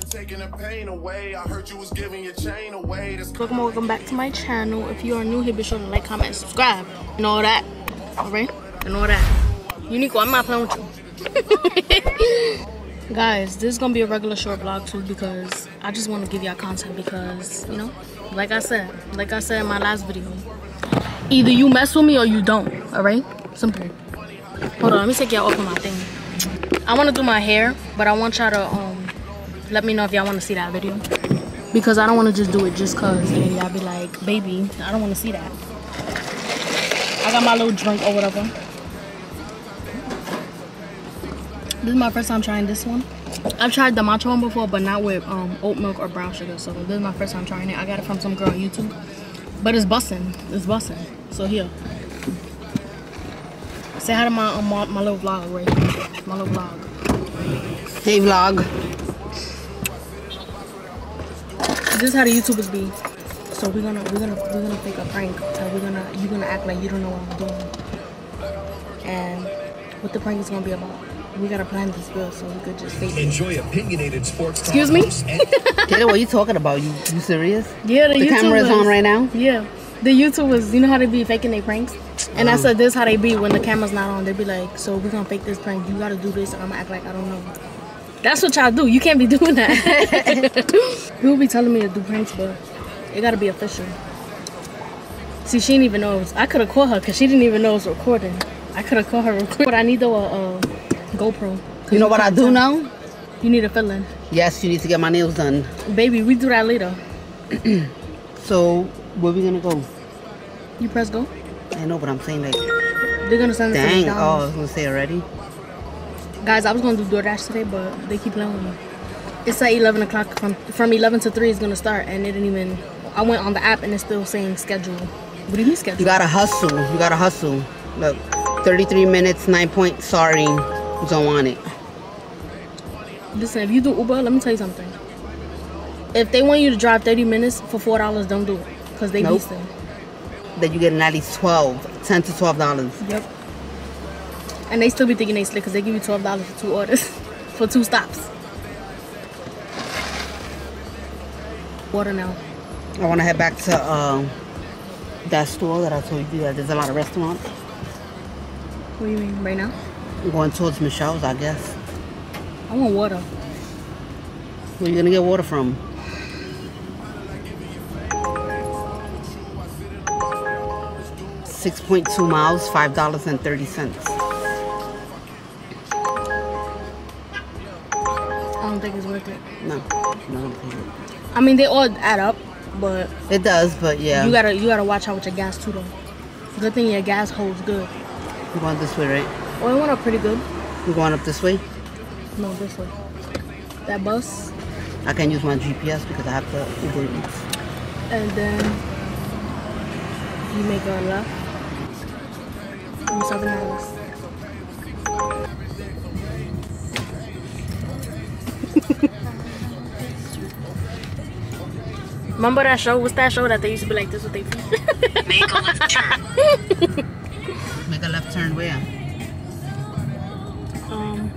Taking the pain away. I heard you was giving your chain away. Welcome, welcome back to my channel. If you are new here, be sure to like, comment, subscribe. And all that. Alright? And all that. Unico, I'm not playing with you. Guys, this is gonna be a regular short vlog too because I just want to give y'all content because, you know, like I said, like I said in my last video, either you mess with me or you don't. Alright? Simple. Hold on, let me take y'all off of my thing. I want to do my hair, but I want y'all to um let me know if y'all want to see that video because I don't want to just do it just cause and y'all be like, baby, I don't want to see that. I got my little drink or whatever. This is my first time trying this one. I've tried the matcha one before, but not with um, oat milk or brown sugar. So this is my first time trying it. I got it from some girl on YouTube, but it's bussin'. It's bussin'. So here. Say hi to my um, my, my little vlog right here. My little vlog. Hey vlog. This is how the YouTubers be. So we're gonna we're gonna we're gonna fake a prank. And we're gonna you're gonna act like you don't know what I'm doing. And what the prank is gonna be about. We gotta plan this good so we could just fake it. Enjoy opinionated sports talk Excuse me? hosts and Taylor, what are you talking about? You you serious? Yeah, the, The YouTubers. camera is on right now? Yeah. The YouTubers, you know how they be faking their pranks? And I said oh. this how they be when the camera's not on. They be like, so we're gonna fake this prank. You gotta do this and I'm gonna act like I don't know. That's what y'all do. You can't be doing that. People be telling me to do pranks, but it gotta be official. See, she didn't even know it was. I could have called her because she didn't even know it was recording. I could have called her recording. But I need the uh, uh, GoPro. 'Cause You know what I do tell. now? You need a fill in. Yes, you need to get my nails done. Baby, we do that later. So where we gonna go? You press go. I know, but I'm saying like, They're gonna send us to dang. Oh, I was gonna say already. Guys, I was gonna do DoorDash today, but they keep playing with me. It's at 11 o'clock. From from 11 to 3 is gonna start, and it didn't even. I went on the app and it's still saying schedule. What do you mean schedule? You gotta hustle. You gotta hustle. Look, 33 minutes, nine point. Sorry, don't want it. Listen, if you do Uber, let me tell you something. If they want you to drive 30 minutes for four dollars, don't do it, cause they Nope. beasting. That you getting at least 12, 10 to 12 dollars. Yep. And they still be thinking they slick, cause they give you 12 dollars for two orders, for two stops. Water now. I want to head back to um, that store that I told you that there's a lot of restaurants. What do you mean right now? I'm going towards Michelle's, I guess. I want water. Where you gonna get water from? Six point two miles, five dollars and thirty cents. Think it's worth it. No, no. I mean, they all add up, but it does, but yeah. You gotta you gotta watch out with your gas too though. Good thing your gas holds good. We're going this way, right? Oh, it went up pretty good. We're going up this way. No, this way. That bus, I can use my GPS because I have to Uber Eats. and then you make a left. Seven dollars. Remember that show? What's that show that they used to be like this with they Make a left turn. Make a left turn where? Um,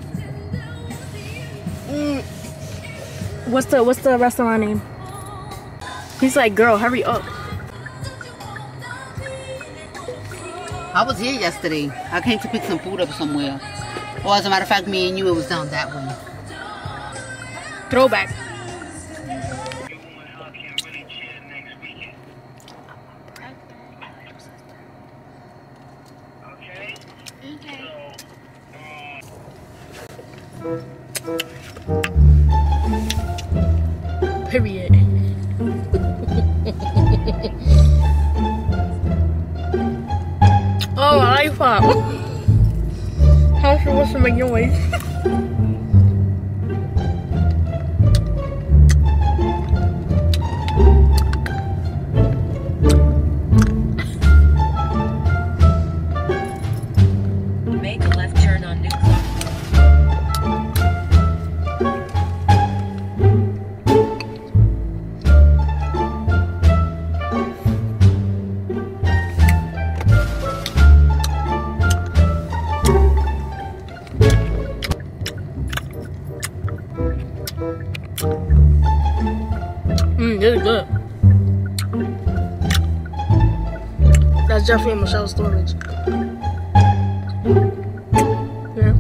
mm, what's the what's the restaurant name? He's like, girl, hurry up. I was here yesterday. I came to pick some food up somewhere. Or as a matter of fact, me and you, it was down that way. Throwback. Period. oh, I like pop. How she wants to make noise. That's Jeffrey and Michelle's storage. Yeah.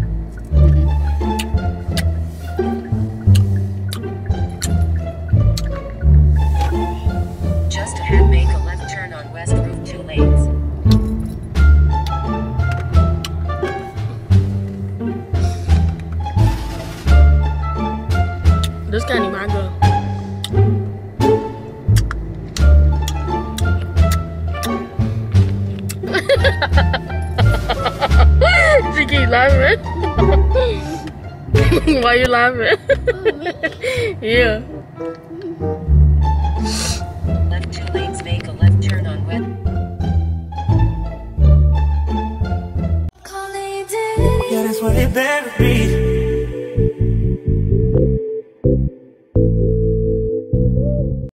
Just ahead, make a left turn on West Roof two lanes. This candy my good. it? Why you laughing? yeah. Left two lanes, make a left turn on wet. Yeah, that's what it better be.